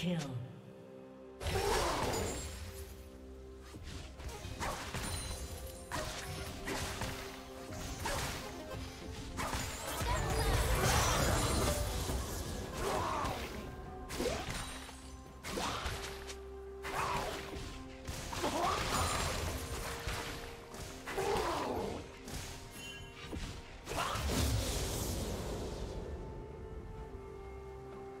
kill.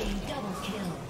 Team double kill.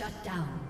Shut down.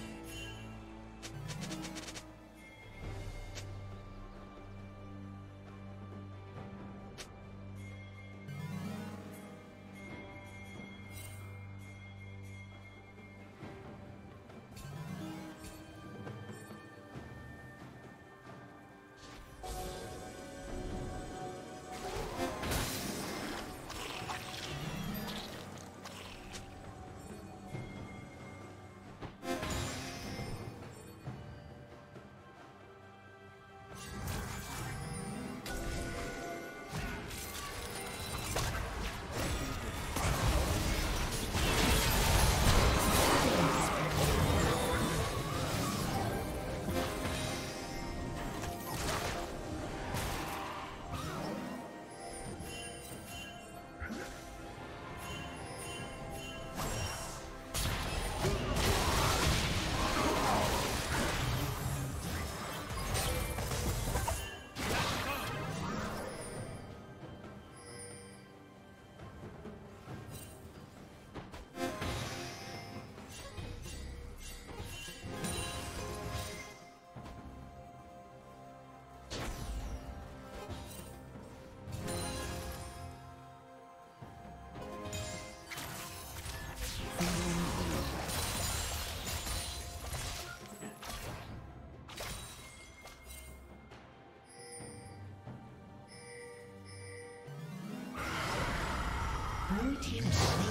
Team